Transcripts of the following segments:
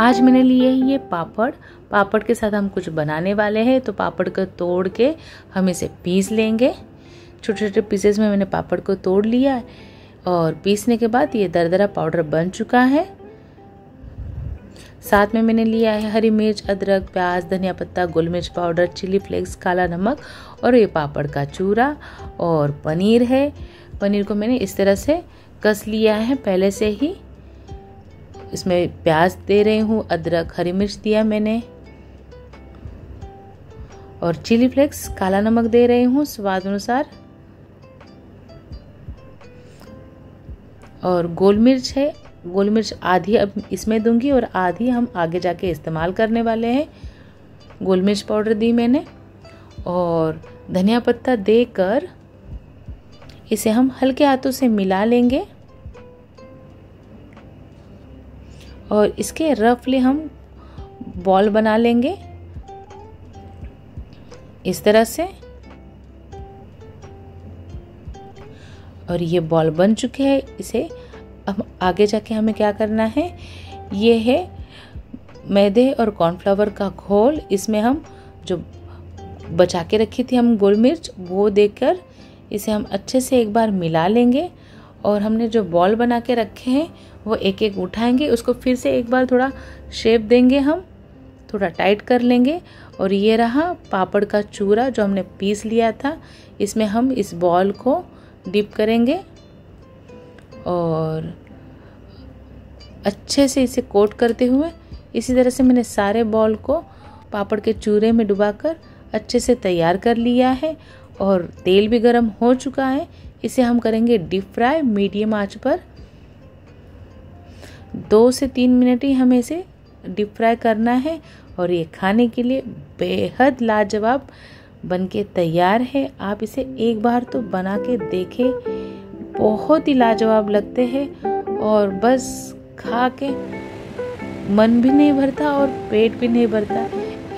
आज मैंने लिए है ये पापड़। पापड़ के साथ हम कुछ बनाने वाले हैं तो पापड़ को तोड़ के हम इसे पीस लेंगे। छोटे छोटे पीसेस में मैंने पापड़ को तोड़ लिया है और पीसने के बाद ये दरदरा पाउडर बन चुका है। साथ में मैंने लिया है हरी मिर्च, अदरक, प्याज, धनिया पत्ता, गोल मिर्च पाउडर चिली फ्लेक्स काला नमक और ये पापड़ का चूरा और पनीर है। पनीर को मैंने इस तरह से कस लिया है, पहले से ही। इसमें प्याज दे रही हूँ, अदरक, हरी मिर्च दिया मैंने। और चिली फ्लेक्स काला नमक दे रही हूँ स्वाद अनुसार। और गोल मिर्च है, गोल मिर्च आधी अब इसमें दूँगी और आधी हम आगे जाके इस्तेमाल करने वाले हैं। गोल मिर्च पाउडर दी मैंने और धनिया पत्ता देकर इसे हम हल्के हाथों से मिला लेंगे। और इसके रफली हम बॉल बना लेंगे। इस तरह से। और ये बॉल बन चुके हैं। इसे अब आगे जाके हमें क्या करना है? ये है मैदे और कॉर्नफ्लावर का घोल। इसमें हम जो बचा के रखी थी हम गोल मिर्च वो देकर इसे हम अच्छे से एक बार मिला लेंगे। और हमने जो बॉल बना के रखे हैं, वो एक एक उठाएँगे। उसको फिर से एक बार थोड़ा शेप देंगे हम, थोड़ा टाइट कर लेंगे। और ये रहा पापड़ का चूरा जो हमने पीस लिया था। इसमें हम इस बॉल को डिप करेंगे और अच्छे से इसे कोट करते हुए इसी तरह से मैंने सारे बॉल को पापड़ के चूरे में डुबाकर अच्छे से तैयार कर लिया है। और तेल भी गर्म हो चुका है। इसे हम करेंगे डीप फ्राई मीडियम आँच पर। दो से तीन मिनट ही हमें इसे डीप फ्राई करना है और ये खाने के लिए बेहद लाजवाब बनके तैयार है। आप इसे एक बार तो बना के देखें, बहुत ही लाजवाब लगते हैं और बस खा के मन भी नहीं भरता और पेट भी नहीं भरता।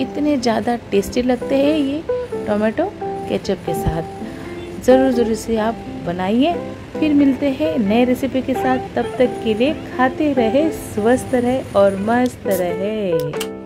इतने ज़्यादा टेस्टी लगते हैं ये टोमेटो केचप के साथ। ज़रूर ज़रूर से आप बनाइए। फिर मिलते हैं नए रेसिपी के साथ। तब तक के लिए खाते रहे, स्वस्थ रहे और मस्त रहे।